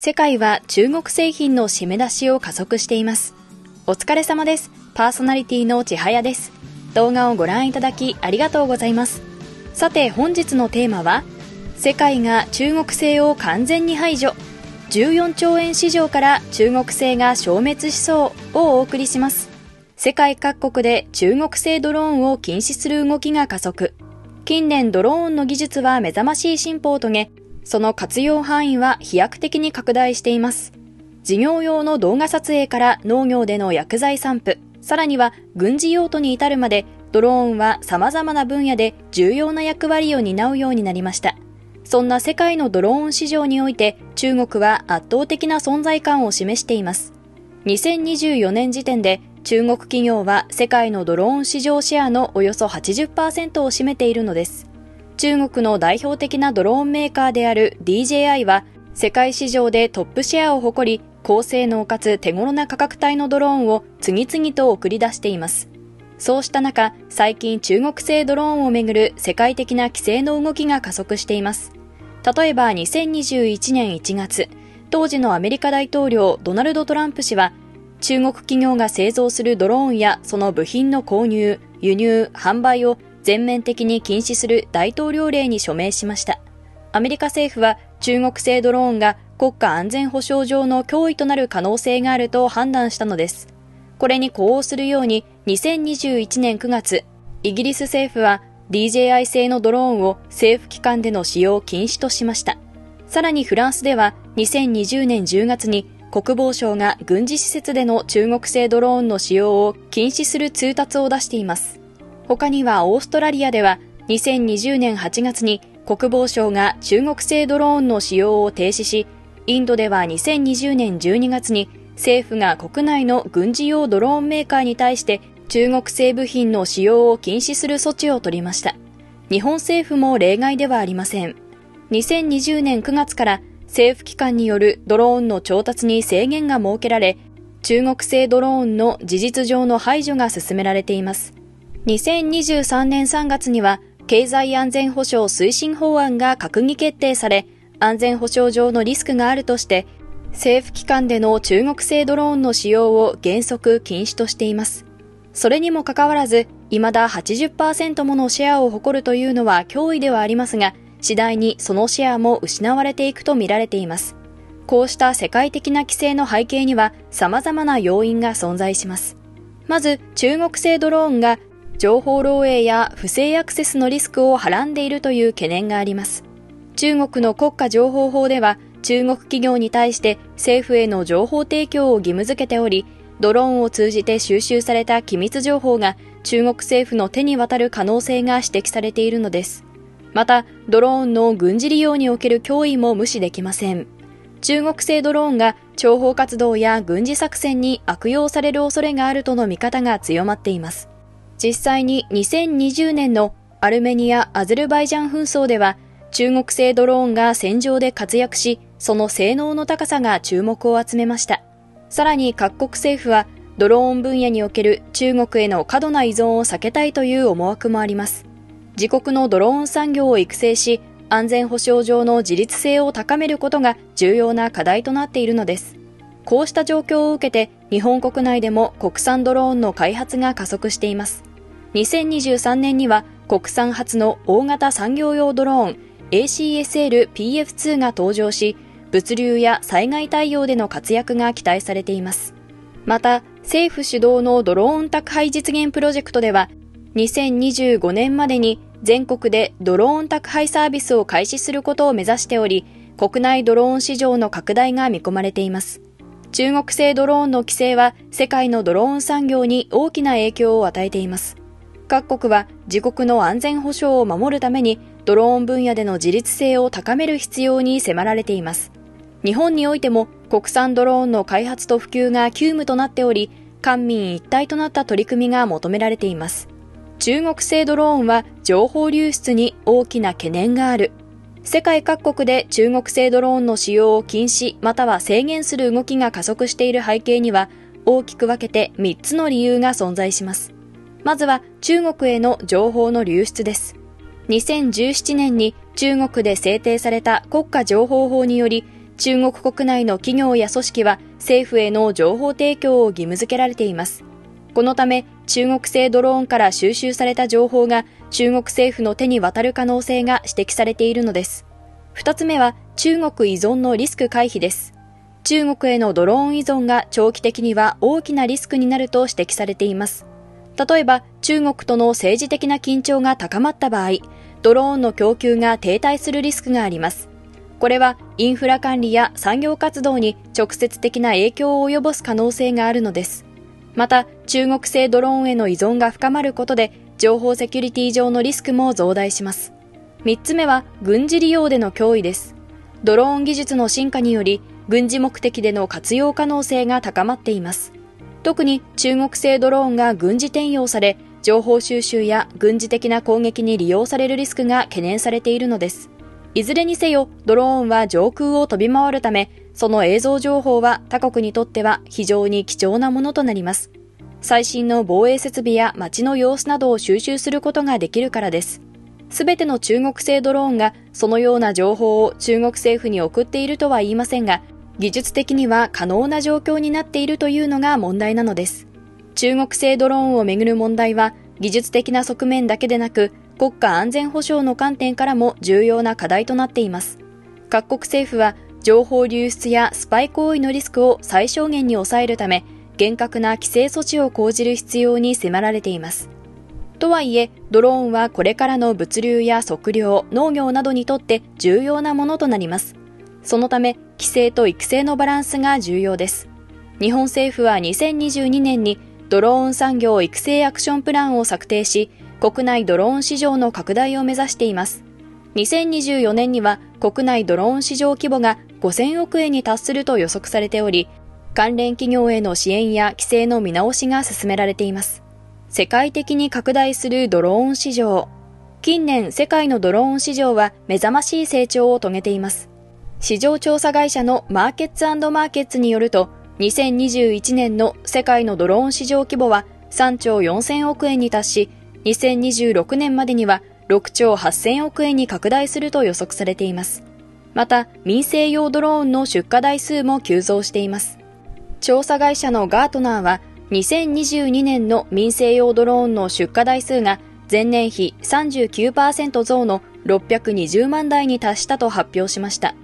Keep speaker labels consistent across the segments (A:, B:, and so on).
A: 世界は中国製品の締め出しを加速しています。お疲れ様です。パーソナリティの千早です。動画をご覧いただきありがとうございます。さて本日のテーマは、世界が中国製を完全に排除。14兆円市場から中国製が消滅しそうをお送りします。世界各国で中国製ドローンを禁止する動きが加速。近年ドローンの技術は目覚ましい進歩を遂げ、その活用範囲は飛躍的に拡大しています。事業用の動画撮影から農業での薬剤散布、さらには軍事用途に至るまで、ドローンは様々な分野で重要な役割を担うようになりました。そんな世界のドローン市場において、中国は圧倒的な存在感を示しています。2024年時点で中国企業は世界のドローン市場シェアのおよそ80%を占めているのです。中国の代表的なドローンメーカーである DJI は世界市場でトップシェアを誇り高性能かつ手頃な価格帯のドローンを次々と送り出しています。そうした中最近中国製ドローンをめぐる世界的な規制の動きが加速しています。例えば2021年1月当時のアメリカ大統領ドナルド・トランプ氏は中国企業が製造するドローンやその部品の購入、輸入、販売を全面的に禁止する大統領令に署名しました。アメリカ政府は中国製ドローンが国家安全保障上の脅威となる可能性があると判断したのです。これに呼応するように2021年9月、イギリス政府は DJI 製のドローンを政府機関での使用禁止としました。さらにフランスでは2020年10月に国防省が軍事施設での中国製ドローンの使用を禁止する通達を出しています。他にはオーストラリアでは2020年8月に国防省が中国製ドローンの使用を停止し、インドでは2020年12月に政府が国内の軍事用ドローンメーカーに対して中国製部品の使用を禁止する措置を取りました。日本政府も例外ではありません。2020年9月から政府機関によるドローンの調達に制限が設けられ、中国製ドローンの事実上の排除が進められています。2023年3月には経済安全保障推進法案が閣議決定され、安全保障上のリスクがあるとして、政府機関での中国製ドローンの使用を原則禁止としています。それにもかかわらず、未だ80%ものシェアを誇るというのは脅威ではありますが、次第にそのシェアも失われていくとみられています。こうした世界的な規制の背景には様々な要因が存在します。まず、中国製ドローンが情報漏洩や不正アクセスのリスクをはらんでいるという懸念があります。中国の国家情報法では、中国企業に対して政府への情報提供を義務付けており、ドローンを通じて収集された機密情報が中国政府の手に渡る可能性が指摘されているのです。また、ドローンの軍事利用における脅威も無視できません。中国製ドローンが諜報活動や軍事作戦に悪用される恐れがあるとの見方が強まっています。実際に2020年のアルメニア・アゼルバイジャン紛争では中国製ドローンが戦場で活躍し、その性能の高さが注目を集めました。さらに各国政府はドローン分野における中国への過度な依存を避けたいという思惑もあります。自国のドローン産業を育成し、安全保障上の自立性を高めることが重要な課題となっているのです。こうした状況を受けて日本国内でも国産ドローンの開発が加速しています。2023年には国産初の大型産業用ドローン ACSL-PF2 が登場し、物流や災害対応での活躍が期待されています。また、政府主導のドローン宅配実現プロジェクトでは、2025年までに全国でドローン宅配サービスを開始することを目指しており、国内ドローン市場の拡大が見込まれています。中国製ドローンの規制は世界のドローン産業に大きな影響を与えています。各国は自国の安全保障を守るためにドローン分野での自立性を高める必要に迫られています。日本においても国産ドローンの開発と普及が急務となっており、官民一体となった取り組みが求められています。中国製ドローンは情報流出に大きな懸念がある。世界各国で中国製ドローンの使用を禁止または制限する動きが加速している背景には大きく分けて3つの理由が存在します。まずは中国への情報の流出です。2017年に中国で制定された国家情報法により、中国国内の企業や組織は政府への情報提供を義務付けられています。このため、中国製ドローンから収集された情報が中国政府の手に渡る可能性が指摘されているのです。二つ目は、中国依存のリスク回避です。中国へのドローン依存が長期的には大きなリスクになると指摘されています。例えば、中国との政治的な緊張が高まった場合、ドローンの供給が停滞するリスクがあります。これはインフラ管理や産業活動に直接的な影響を及ぼす可能性があるのです。また、中国製ドローンへの依存が深まることで、情報セキュリティ上のリスクも増大します。3つ目は、軍事利用での脅威です。ドローン技術の進化により、軍事目的での活用可能性が高まっています。特に中国製ドローンが軍事転用され、情報収集や軍事的な攻撃に利用されるリスクが懸念されているのです。いずれにせよ、ドローンは上空を飛び回るため、その映像情報は他国にとっては非常に貴重なものとなります。最新の防衛設備や街の様子などを収集することができるからです。すべての中国製ドローンがそのような情報を中国政府に送っているとは言いませんが、技術的には可能な状況になっているというのが問題なのです。中国製ドローンをめぐる問題は技術的な側面だけでなく国家安全保障の観点からも重要な課題となっています。各国政府は情報流出やスパイ行為のリスクを最小限に抑えるため、厳格な規制措置を講じる必要に迫られています。とはいえ、ドローンはこれからの物流や測量、農業などにとって重要なものとなります。そのため、規制と育成のバランスが重要です。日本政府は2022年にドローン産業育成アクションプランを策定し、国内ドローン市場の拡大を目指しています。2024年には国内ドローン市場規模が5000億円に達すると予測されており、関連企業への支援や規制の見直しが進められています。世界的に拡大するドローン市場。近年、世界のドローン市場は目覚ましい成長を遂げています。市場調査会社のマーケッツマーケッツによると、2021年の世界のドローン市場規模は3兆4000億円に達し、2026年までには6兆8000億円に拡大すると予測されています。また、民生用ドローンの出荷台数も急増しています。調査会社のガートナーは、2022年の民生用ドローンの出荷台数が前年比39%増の620万台に達したと発表しました。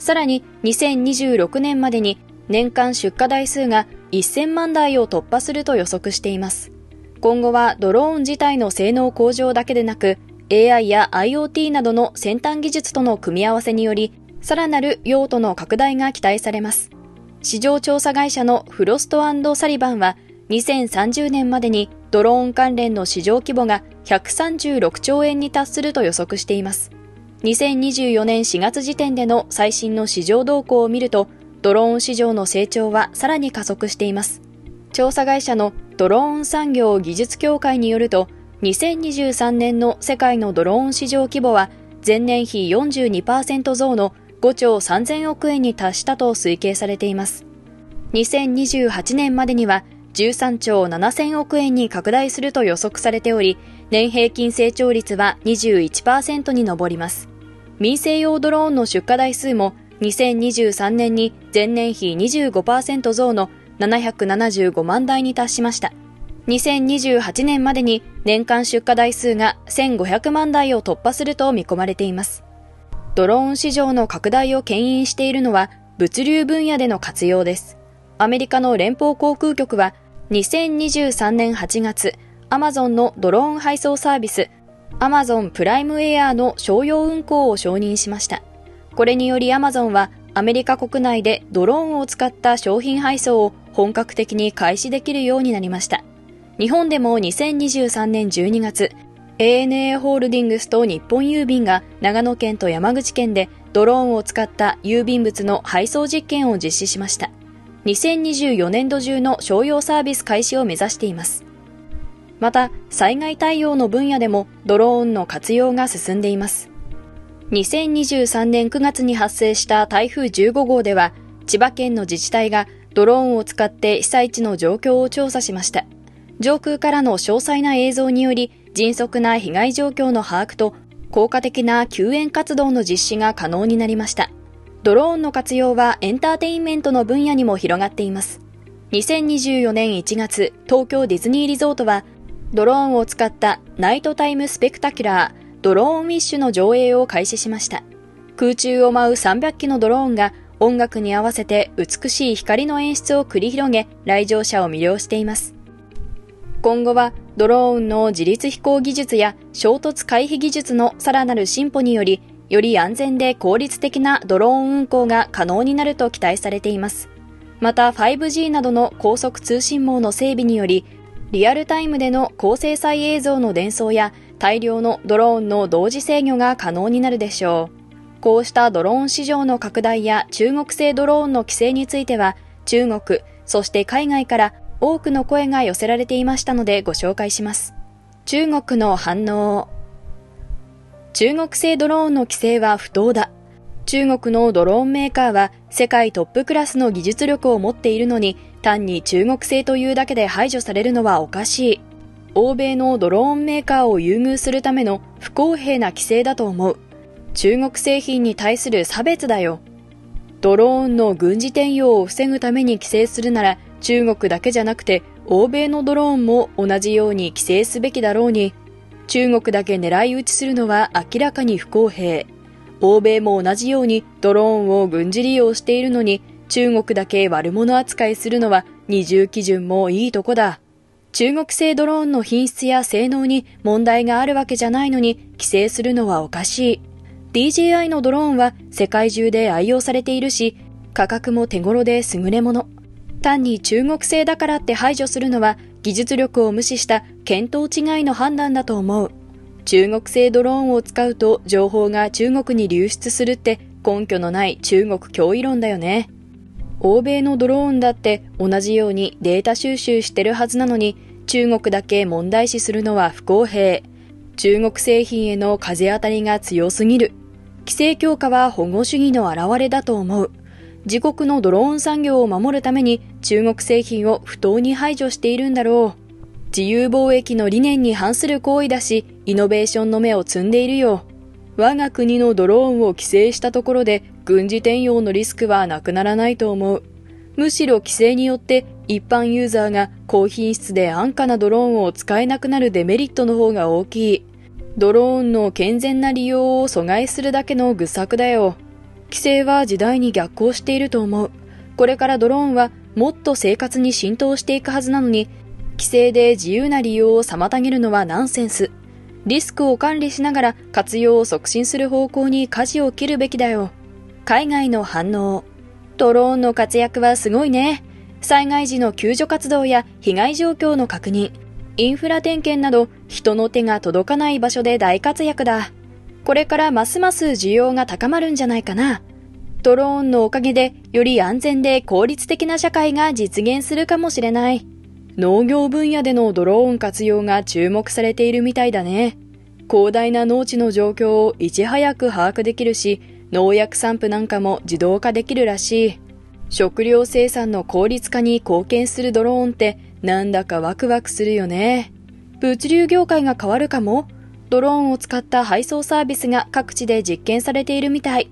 A: さらに2026年までに年間出荷台数が1000万台を突破すると予測しています。今後はドローン自体の性能向上だけでなく、AI や IoT などの先端技術との組み合わせにより、さらなる用途の拡大が期待されます。市場調査会社のフロストサリバンは、2030年までにドローン関連の市場規模が136兆円に達すると予測しています。2024年4月時点での最新の市場動向を見ると、ドローン市場の成長はさらに加速しています。調査会社のドローン産業技術協会によると、2023年の世界のドローン市場規模は前年比42%増の5兆3000億円に達したと推計されています。2028年までには13兆7000億円に拡大すると予測されており、年平均成長率は21%に上ります。民生用ドローンの出荷台数も2023年に前年比25%増の775万台に達しました。2028年までに年間出荷台数が1500万台を突破すると見込まれています。ドローン市場の拡大を牽引しているのは物流分野での活用です。アメリカの連邦航空局は2023年8月、アマゾンのドローン配送サービス、アマゾンプライムエアーの商用運行を承認しました。これによりアマゾンはアメリカ国内でドローンを使った商品配送を本格的に開始できるようになりました。日本でも2023年12月、ANA ホールディングスと日本郵便が長野県と山口県でドローンを使った郵便物の配送実験を実施しました。2024年度中の商用サービス開始を目指しています。また、災害対応の分野でもドローンの活用が進んでいます。2023年9月に発生した台風15号では、千葉県の自治体がドローンを使って被災地の状況を調査しました。上空からの詳細な映像により、迅速な被害状況の把握と効果的な救援活動の実施が可能になりました。ドローンの活用はエンターテインメントの分野にも広がっています。2024年1月、東京ディズニーリゾートは、ドローンを使ったナイトタイムスペクタキュラー、ドローンウィッシュの上映を開始しました。空中を舞う300機のドローンが音楽に合わせて美しい光の演出を繰り広げ、来場者を魅了しています。今後はドローンの自律飛行技術や衝突回避技術のさらなる進歩により、より安全で効率的なドローン運航が可能になると期待されています。また 5G などの高速通信網の整備により、リアルタイムでの高精細映像の伝送や大量のドローンの同時制御が可能になるでしょう。こうしたドローン市場の拡大や中国製ドローンの規制については、中国、そして海外から多くの声が寄せられていましたのでご紹介します。中国の反応中国製ドローンの規制は不当だ。中国のドローンメーカーは世界トップクラスの技術力を持っているのに単に中国製というだけで排除されるのはおかしい。欧米のドローンメーカーを優遇するための不公平な規制だと思う。中国製品に対する差別だよ。ドローンの軍事転用を防ぐために規制するなら中国だけじゃなくて欧米のドローンも同じように規制すべきだろうに、中国だけ狙い撃ちするのは明らかに不公平。欧米も同じようにドローンを軍事利用しているのに中国だけ悪者扱いするのは二重基準もいいとこだ。中国製ドローンの品質や性能に問題があるわけじゃないのに規制するのはおかしい。DJI のドローンは世界中で愛用されているし、価格も手頃で優れもの。単に中国製だからって排除するのは技術力を無視した見当違いの判断だと思う。中国製ドローンを使うと情報が中国に流出するって根拠のない中国脅威論だよね。欧米のドローンだって同じようにデータ収集してるはずなのに中国だけ問題視するのは不公平。中国製品への風当たりが強すぎる。規制強化は保護主義の表れだと思う。自国のドローン産業を守るために中国製品を不当に排除しているんだろう。自由貿易の理念に反する行為だし、イノベーションの目を摘んでいるよ。我が国のドローンを規制したところで軍事転用のリスクはなくならないと思う。むしろ規制によって一般ユーザーが高品質で安価なドローンを使えなくなるデメリットの方が大きい。ドローンの健全な利用を阻害するだけの愚策だよ。規制は時代に逆行していると思う。これからドローンはもっと生活に浸透していくはずなのに、規制で自由な利用を妨げるのはナンセンス。リスクを管理しながら活用を促進する方向に舵を切るべきだよ。海外の反応。ドローンの活躍はすごいね。災害時の救助活動や被害状況の確認、インフラ点検など人の手が届かない場所で大活躍だ。これからますます需要が高まるんじゃないかな。ドローンのおかげでより安全で効率的な社会が実現するかもしれない。農業分野でのドローン活用が注目されているみたいだね。広大な農地の状況をいち早く把握できるし、農薬散布なんかも自動化できるらしい。食料生産の効率化に貢献するドローンってなんだかワクワクするよね。物流業界が変わるかもドローンを使った配送サービスが各地で実験されているみたい。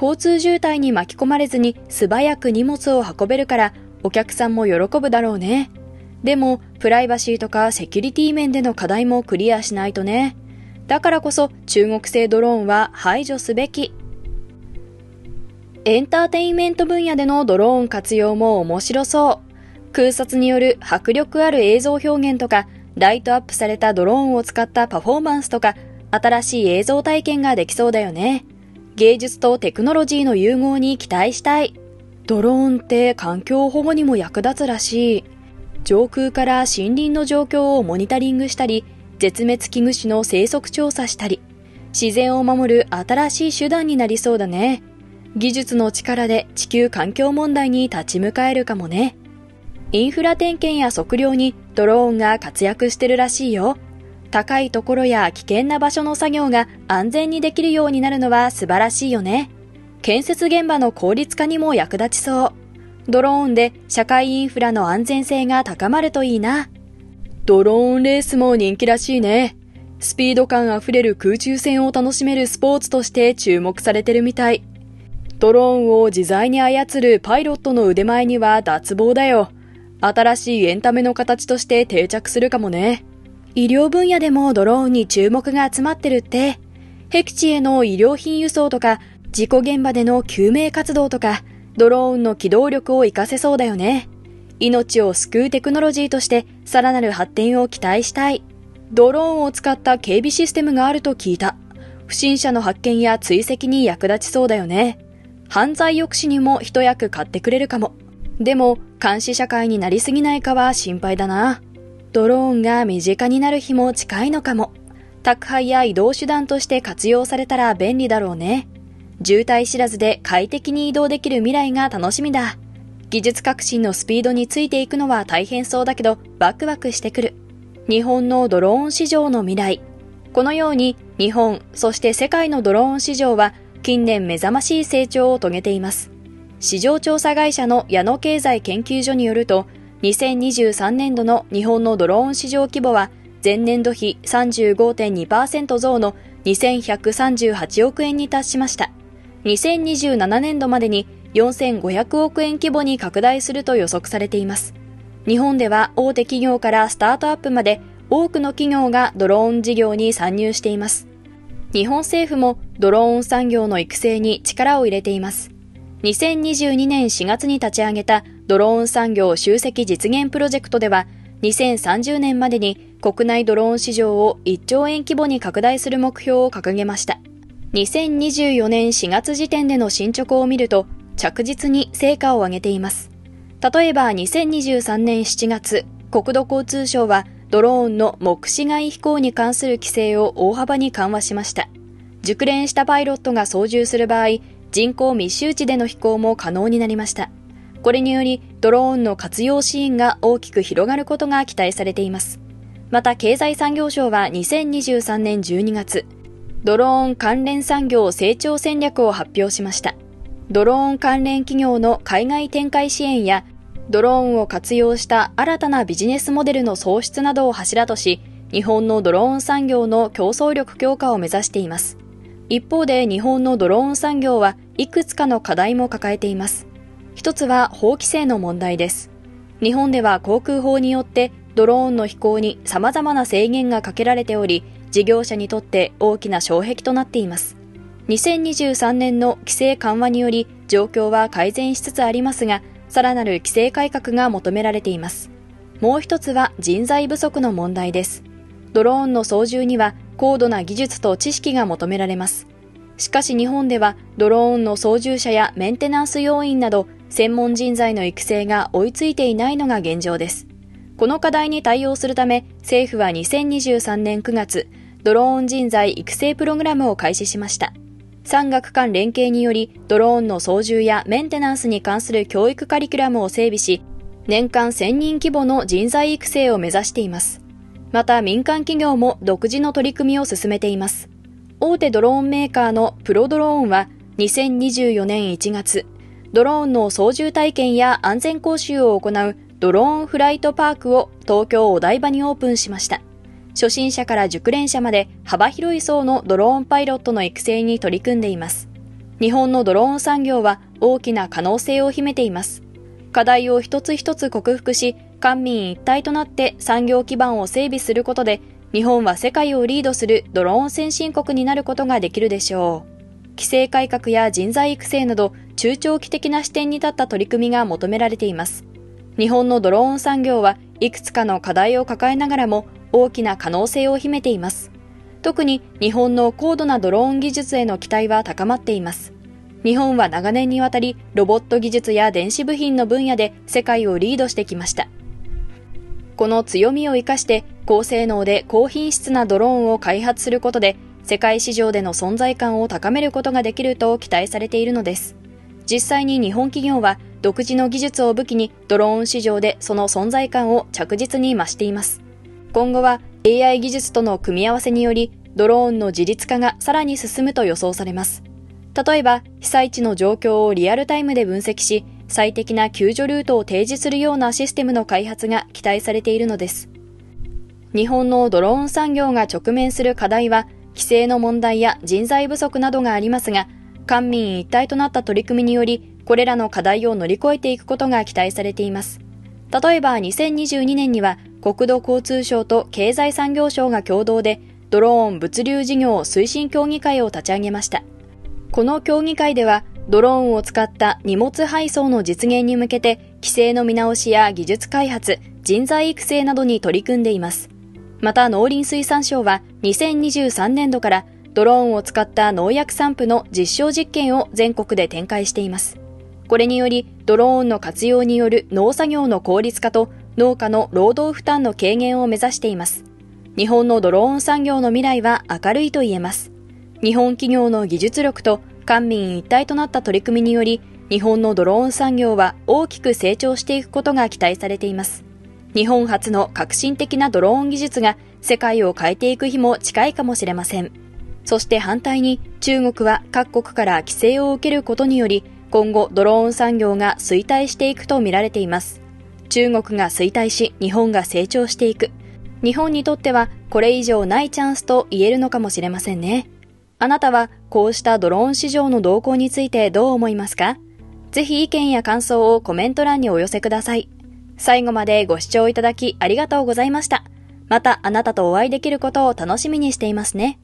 A: 交通渋滞に巻き込まれずに素早く荷物を運べるからお客さんも喜ぶだろうね。でも、プライバシーとかセキュリティ面での課題もクリアしないとね。だからこそ中国製ドローンは排除すべき。エンターテインメント分野でのドローン活用も面白そう。空撮による迫力ある映像表現とか、ライトアップされたドローンを使ったパフォーマンスとか、新しい映像体験ができそうだよね。芸術とテクノロジーの融合に期待したい。ドローンって環境保護にも役立つらしい。上空から森林の状況をモニタリングしたり、絶滅危惧種の生息調査したり、自然を守る新しい手段になりそうだね。技術の力で地球環境問題に立ち向かえるかもね。インフラ点検や測量にドローンが活躍してるらしいよ。高いところや危険な場所の作業が安全にできるようになるのは素晴らしいよね。建設現場の効率化にも役立ちそう。ドローンで社会インフラの安全性が高まるといいな。ドローンレースも人気らしいね。スピード感あふれる空中戦を楽しめるスポーツとして注目されてるみたい。ドローンを自在に操るパイロットの腕前には脱帽だよ。新しいエンタメの形として定着するかもね。医療分野でもドローンに注目が集まってるって、僻地への医療品輸送とか、事故現場での救命活動とか、ドローンの機動力を活かせそうだよね。命を救うテクノロジーとしてさらなる発展を期待したい。ドローンを使った警備システムがあると聞いた。不審者の発見や追跡に役立ちそうだよね。犯罪抑止にも一役買ってくれるかも。でも、監視社会になりすぎないかは心配だな。ドローンが身近になる日も近いのかも。宅配や移動手段として活用されたら便利だろうね。渋滞知らずで快適に移動できる未来が楽しみだ。技術革新のスピードについていくのは大変そうだけど、ワクワクしてくる。日本のドローン市場の未来。このように日本、そして世界のドローン市場は近年目覚ましい成長を遂げています。市場調査会社の矢野経済研究所によると、2023年度の日本のドローン市場規模は前年度比35.2%増の2138億円に達しました。2027年度までに4500億円規模に拡大すると予測されています。日本では大手企業からスタートアップまで多くの企業がドローン事業に参入しています。日本政府もドローン産業の育成に力を入れています。2022年4月に立ち上げたドローン産業集積実現プロジェクトでは、2030年までに国内ドローン市場を1兆円規模に拡大する目標を掲げました。2024年4月時点での進捗を見ると、着実に成果を上げています。例えば2023年7月、国土交通省はドローンの目視外飛行に関する規制を大幅に緩和しました。熟練したパイロットが操縦する場合、人口密集地での飛行も可能になりました。これにより、ドローンの活用シーンが大きく広がることが期待されています。また、経済産業省は2023年12月、ドローン関連産業成長戦略を発表しました。ドローン関連企業の海外展開支援や、ドローンを活用した新たなビジネスモデルの創出などを柱とし、日本のドローン産業の競争力強化を目指しています。一方で日本のドローン産業はいくつかの課題も抱えています。一つは法規制の問題です。日本では航空法によってドローンの飛行に様々な制限がかけられており、事業者にとって大きな障壁となっています。2023年の規制緩和により状況は改善しつつありますが、さらなる規制改革が求められています。もう一つは人材不足の問題です。ドローンの操縦には高度な技術と知識が求められます。しかし日本ではドローンの操縦者やメンテナンス要員など専門人材の育成が追いついていないのが現状です。この課題に対応するため、政府は2023年9月、ドローン人材育成プログラムを開始しました。産学間連携により、ドローンの操縦やメンテナンスに関する教育カリキュラムを整備し、年間1000人規模の人材育成を目指しています。また民間企業も独自の取り組みを進めています。大手ドローンメーカーのプロドローンは2024年1月、ドローンの操縦体験や安全講習を行うドローンフライトパークを東京お台場にオープンしました。初心者から熟練者まで幅広い層のドローンパイロットの育成に取り組んでいます。日本のドローン産業は大きな可能性を秘めています。課題を一つ一つ克服し、官民一体となって産業基盤を整備することで、日本は世界をリードするドローン先進国になることができるでしょう。規制改革や人材育成など中長期的な視点に立った取り組みが求められています。日本のドローン産業はいくつかの課題を抱えながらも大きな可能性を秘めています。特に日本の高度なドローン技術への期待は高まっています。日本は長年にわたりロボット技術や電子部品の分野で世界をリードしてきました。この強みを活かして高性能で高品質なドローンを開発することで世界市場での存在感を高めることができると期待されているのです。実際に日本企業は独自の技術を武器にドローン市場でその存在感を着実に増しています。今後は AI 技術との組み合わせによりドローンの自立化がさらに進むと予想されます。例えば被災地の状況をリアルタイムで分析し最適な救助ルートを提示するようなシステムの開発が期待されているのです。日本のドローン産業が直面する課題は規制の問題や人材不足などがありますが官民一体となった取り組みにより、これらの課題を乗り越えていくことが期待されています。例えば2022年には国土交通省と経済産業省が共同でドローン物流事業推進協議会を立ち上げました。この協議会ではドローンを使った荷物配送の実現に向けて規制の見直しや技術開発、人材育成などに取り組んでいます。また農林水産省は2023年度からドローンを使った農薬散布の実証実験を全国で展開しています。これによりドローンの活用による農作業の効率化と農家の労働負担の軽減を目指しています。日本のドローン産業の未来は明るいと言えます。日本企業の技術力と官民一体となった取り組みにより、日本のドローン産業は大きく成長していくことが期待されています。日本初の革新的なドローン技術が世界を変えていく日も近いかもしれません。そして反対に中国は各国から規制を受けることにより今後ドローン産業が衰退していくとみられています。中国が衰退し日本が成長していく。日本にとってはこれ以上ないチャンスと言えるのかもしれませんね。あなたはこうしたドローン市場の動向についてどう思いますか？ぜひ意見や感想をコメント欄にお寄せください。最後までご視聴いただきありがとうございました。またあなたとお会いできることを楽しみにしていますね。